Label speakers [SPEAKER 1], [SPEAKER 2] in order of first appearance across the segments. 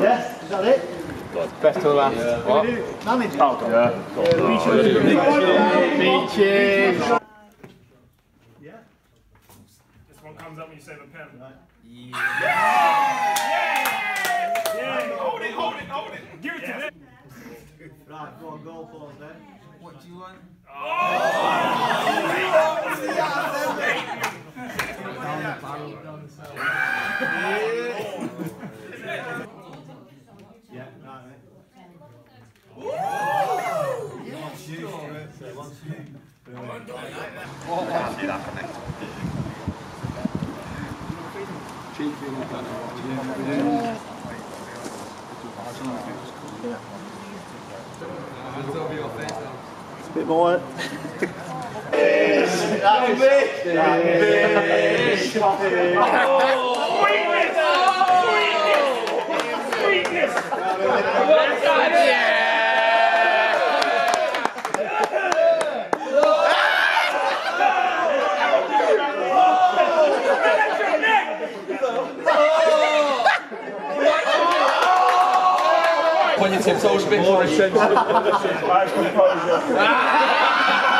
[SPEAKER 1] Yeah,
[SPEAKER 2] is that it?
[SPEAKER 1] Best to last. What?
[SPEAKER 2] Manage.
[SPEAKER 1] Beaches.
[SPEAKER 3] This one comes up when you say the pen. Yeah. Hold it, hold it, hold it. Give it to.
[SPEAKER 2] Right, go on, goal pause then.
[SPEAKER 4] What do you want?
[SPEAKER 2] Yeah, right, mate. Bit more.
[SPEAKER 3] Sweetness!
[SPEAKER 5] When you tip toes a bit more.
[SPEAKER 3] Right, composure.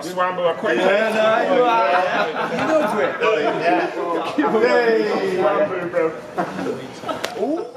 [SPEAKER 3] My swamble are quick. Swamble, bro.